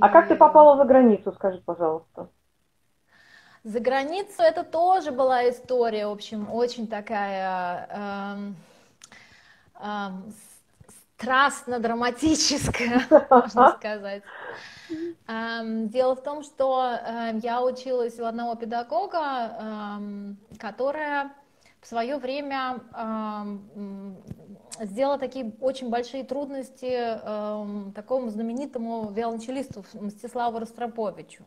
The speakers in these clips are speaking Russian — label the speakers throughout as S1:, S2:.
S1: А как ты попала за границу, скажи, пожалуйста?
S2: За границу это тоже была история, в общем, очень такая эм, эм, страстно-драматическая, можно сказать. Эм, дело в том, что э, я училась у одного педагога, э, которая в свое время сделала такие очень большие трудности э, такому знаменитому виолончелисту Мстиславу Ростроповичу.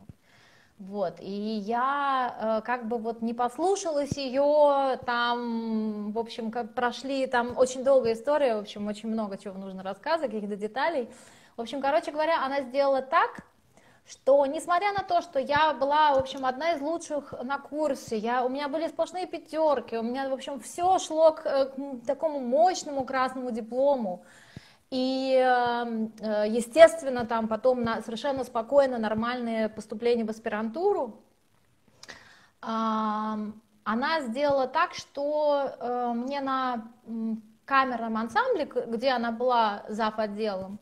S2: Вот, и я э, как бы вот не послушалась ее, там, в общем, как прошли, там очень долгая история, в общем, очень много чего нужно рассказывать, каких-то деталей. В общем, короче говоря, она сделала так, что несмотря на то, что я была, в общем, одна из лучших на курсе, я, у меня были сплошные пятерки, у меня, в общем, все шло к, э, к такому мощному красному диплому, и, эм, э, естественно, там потом на совершенно спокойно нормальное поступление в аспирантуру. Она сделала так, что э, мне на камерном ансамбле, где она была зав. отделом,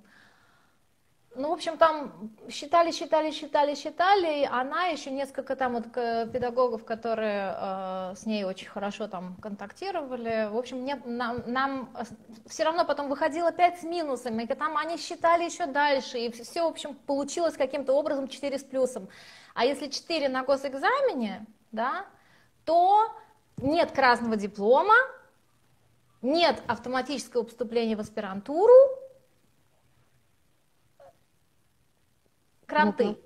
S2: ну, в общем, там считали, считали, считали, считали. Она еще несколько там вот педагогов, которые э, с ней очень хорошо там контактировали. В общем, мне, нам, нам все равно потом выходило 5 с минусами. И там они считали еще дальше. И все, в общем, получилось каким-то образом 4 с плюсом. А если 4 на госэкзамене, да, то нет красного диплома, нет автоматического поступления в аспирантуру, кранты. Ну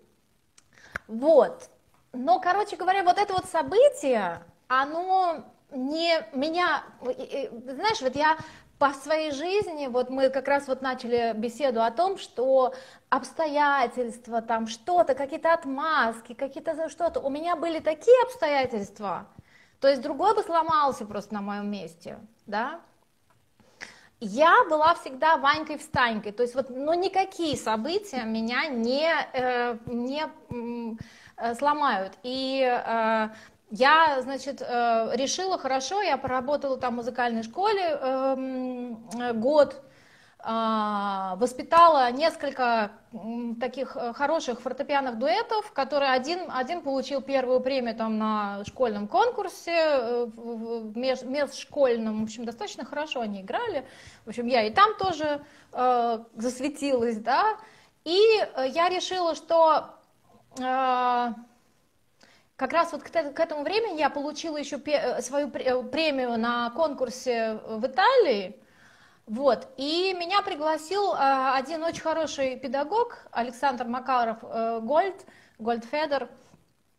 S2: вот. Но, короче говоря, вот это вот событие, оно не меня, знаешь, вот я по своей жизни, вот мы как раз вот начали беседу о том, что обстоятельства, там что-то, какие-то отмазки, какие-то что-то. У меня были такие обстоятельства, то есть другой бы сломался просто на моем месте, да, я была всегда Ванькой-встанькой, то есть вот, ну, никакие события меня не, э, не э, сломают. И э, я, значит, э, решила, хорошо, я поработала там в музыкальной школе э, год, а, воспитала несколько таких э, хороших фортепианных дуэтов, которые один, один получил первую премию там на школьном конкурсе, э, в межшкольном, в общем, достаточно хорошо они играли. В общем, я и там тоже э, засветилась, да. И э, я решила, что э, как раз вот к, к этому времени я получила еще свою премию на конкурсе в Италии, вот, и меня пригласил э, один очень хороший педагог, Александр Макаров э, Гольд, Гольдфедер,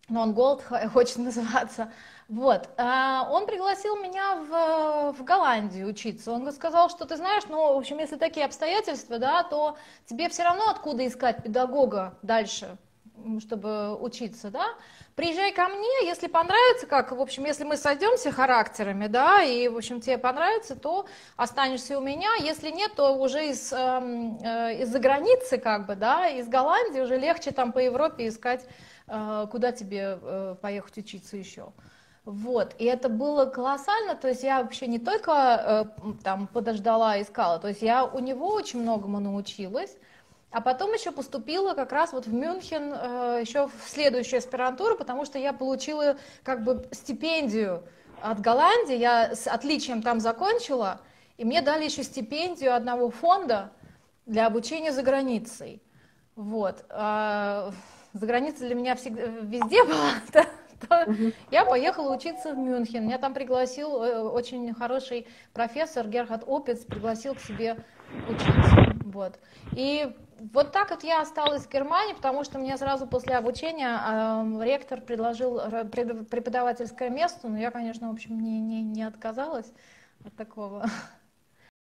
S2: но он Голд хочет называться. Вот, э, он пригласил меня в, в Голландию учиться. Он сказал, что ты знаешь, ну, в общем, если такие обстоятельства, да, то тебе все равно откуда искать педагога дальше, чтобы учиться, да. Приезжай ко мне, если понравится, как, в общем, если мы сойдемся характерами, да, и, в общем, тебе понравится, то останешься у меня, если нет, то уже из, эм, э, из-за границы, как бы, да, из Голландии уже легче там по Европе искать, э, куда тебе э, поехать учиться еще. Вот, и это было колоссально, то есть я вообще не только э, там подождала, искала, то есть я у него очень многому научилась, а потом еще поступила как раз вот в Мюнхен, э, еще в следующую аспирантуру, потому что я получила как бы стипендию от Голландии, я с отличием там закончила, и мне дали еще стипендию одного фонда для обучения за границей. Вот. А за границей для меня всегда, везде была, я поехала учиться в Мюнхен. Меня там пригласил э, очень хороший профессор Герхард Опец, пригласил к себе учиться. Вот. И вот так вот я осталась в Германии, потому что мне сразу после обучения э, ректор предложил преподавательское место, но я, конечно, в общем, не, не, не отказалась от такого